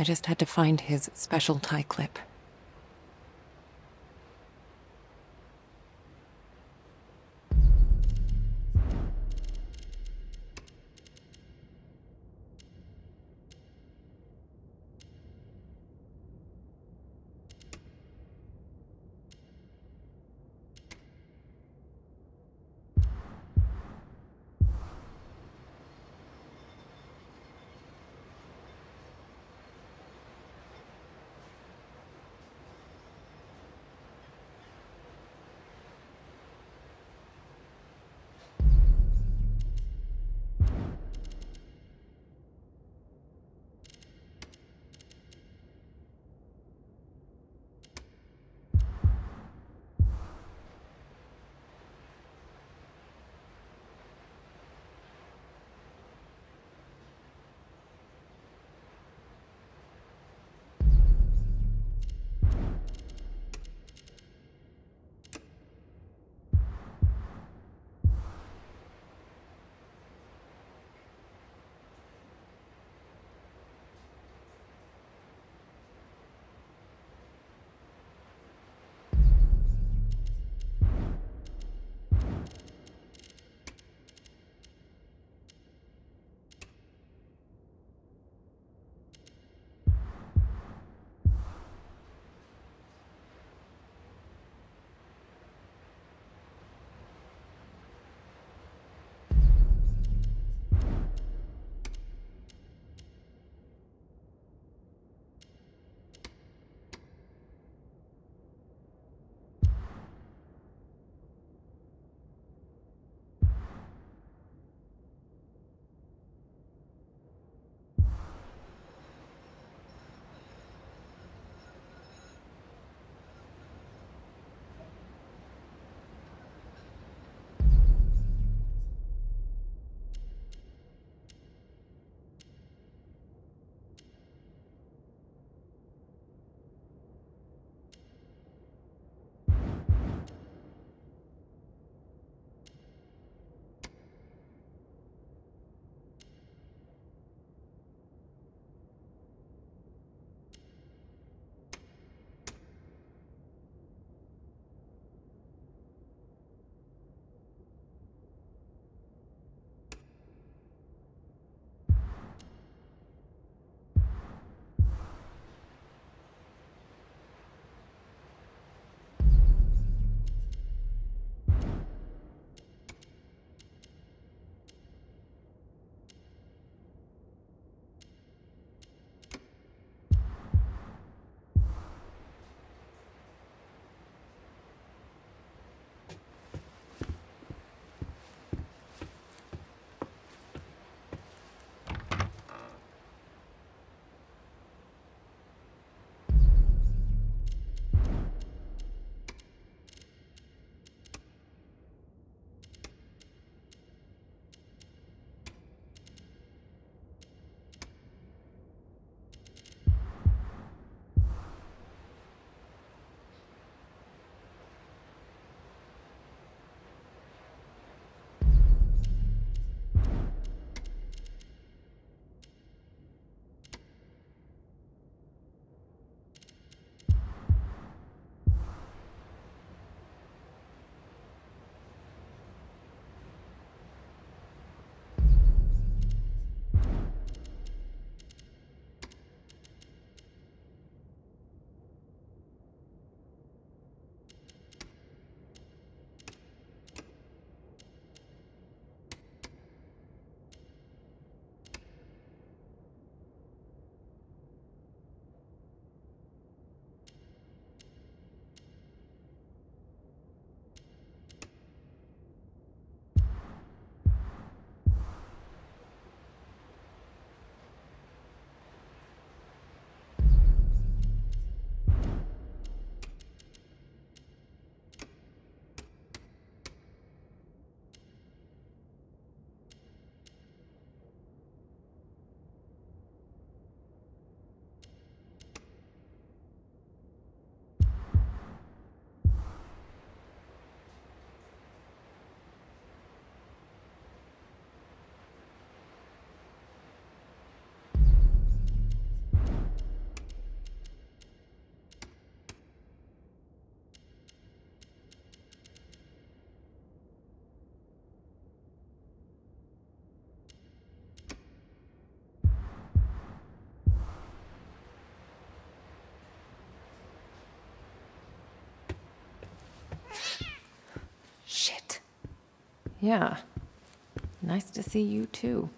I just had to find his special tie clip. Yeah. Nice to see you too.